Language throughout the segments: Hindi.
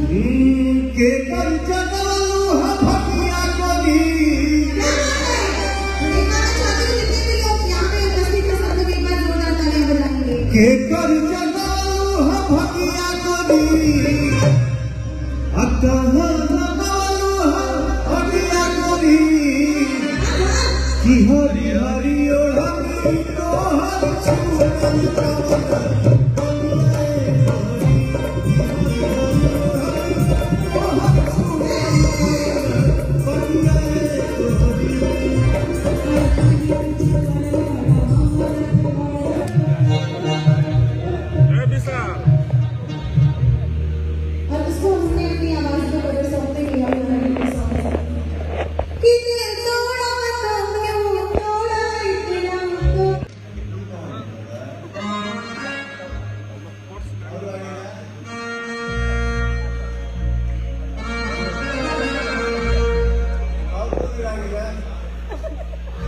কে কাঞ্চা লোহা ফাটিয়া কবি কে কাঞ্চা লোহা ফাটিয়া কবি আকাহ হরি হরি ও হরি তো হরি ছুরি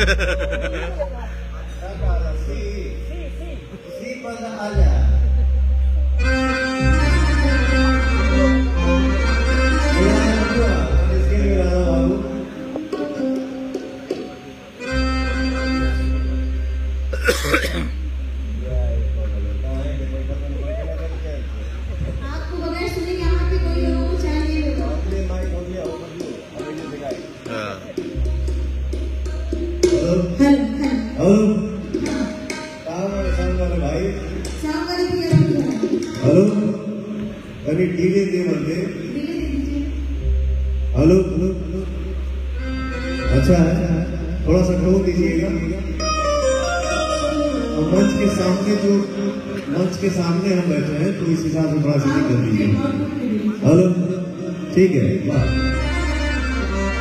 da para sí. Sí, sí. Sí para allá. Ahem. Hello भाई हेलो अरे दे धीरे हेलो अच्छा है। थोड़ा सा टोन दीजिएगा बैठे हैं तो इस हिसाब से हेलो ठीक है। बाय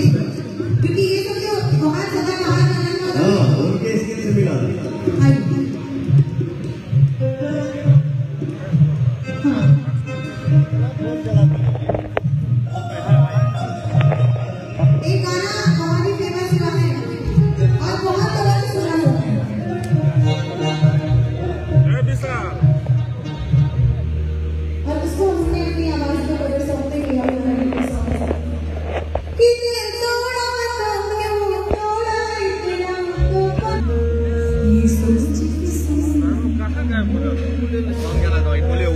क्योंकि ये सब जो बहुत ज़्यादा बाहर जाना है हाँ उनके स्किल से मिला Kamu kata nggak boleh, boleh nggak nggak